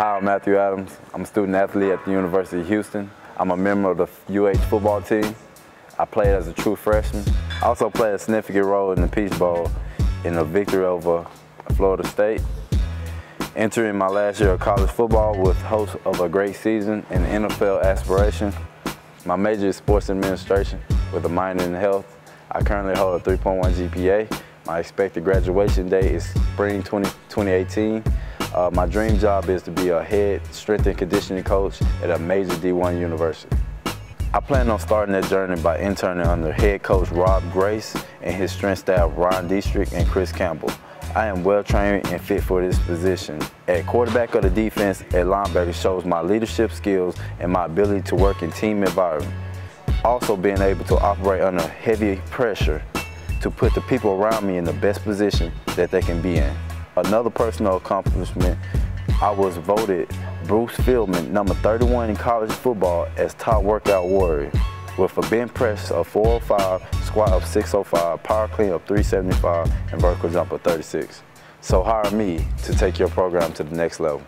Hi, I'm Matthew Adams. I'm a student athlete at the University of Houston. I'm a member of the UH football team. I played as a true freshman. I also played a significant role in the Peach Bowl in a victory over Florida State. Entering my last year of college football with hopes of a great season and NFL aspiration. My major is sports administration with a minor in health. I currently hold a 3.1 GPA. My expected graduation date is spring 20, 2018. Uh, my dream job is to be a head strength and conditioning coach at a major D1 university. I plan on starting that journey by interning under head coach Rob Grace and his strength staff Ron Dietrich and Chris Campbell. I am well trained and fit for this position. At quarterback of the defense at linebacker shows my leadership skills and my ability to work in team environment. Also being able to operate under heavy pressure to put the people around me in the best position that they can be in. Another personal accomplishment, I was voted Bruce Feldman, number 31 in college football, as top workout warrior with a bench press of 405, squat of 605, power clean of 375, and vertical jump of 36. So hire me to take your program to the next level.